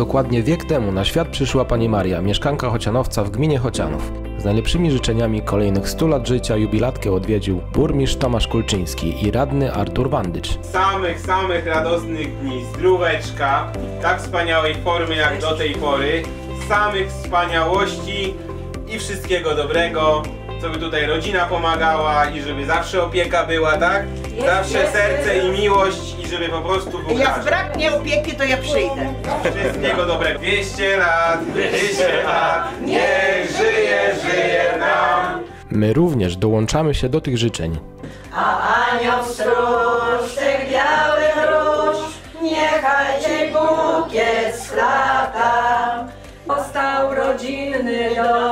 Dokładnie wiek temu na świat przyszła pani Maria, mieszkanka Chocianowca w gminie Chocianów. Z najlepszymi życzeniami kolejnych 100 lat życia jubilatkę odwiedził burmistrz Tomasz Kulczyński i radny Artur Wandycz. Samych, samych radosnych dni, zdróweczka, tak wspaniałej formy jak do tej pory, samych wspaniałości i wszystkiego dobrego, żeby tutaj rodzina pomagała i żeby zawsze opieka była, tak? Zawsze serce i miłość i żeby po prostu był Jak każdy. braknie opieki, to ja przyjdę. Wszystkiego dobrego. 200 lat, 200 lat, niech żyje, żyje nam. My również dołączamy się do tych życzeń. A anioł stróż tych białych róż, niechaj ci bukiet splata, postał rodziny dom.